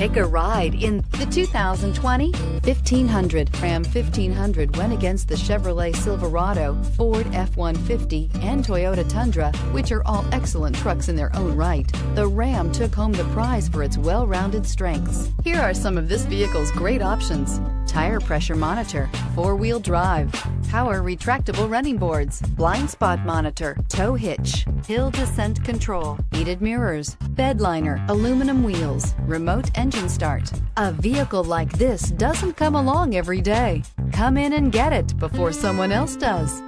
Take a ride in the 2020 1500. Ram 1500 went against the Chevrolet Silverado, Ford F-150, and Toyota Tundra, which are all excellent trucks in their own right. The Ram took home the prize for its well-rounded strengths. Here are some of this vehicle's great options. Tire pressure monitor, four-wheel drive, power retractable running boards, blind spot monitor, tow hitch, hill descent control, heated mirrors, bed liner, aluminum wheels, remote engine start. A vehicle like this doesn't come along every day. Come in and get it before someone else does.